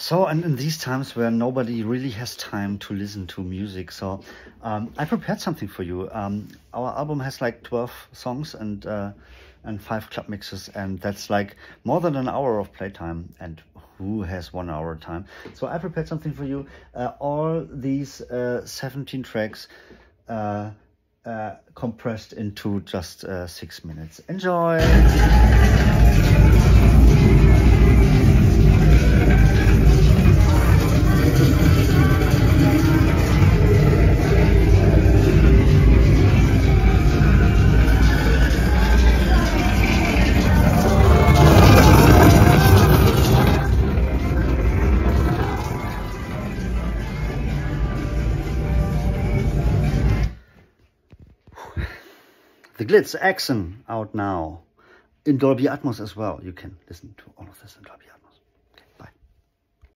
So, and in these times where nobody really has time to listen to music, so um, I prepared something for you. Um, our album has like 12 songs and uh, and five club mixes, and that's like more than an hour of playtime. And who has one hour time? So I prepared something for you. Uh, all these uh, 17 tracks uh, uh, compressed into just uh, six minutes. Enjoy! The Glitz Axen out now in Dolby Atmos as well. You can listen to all of this in Dolby Atmos.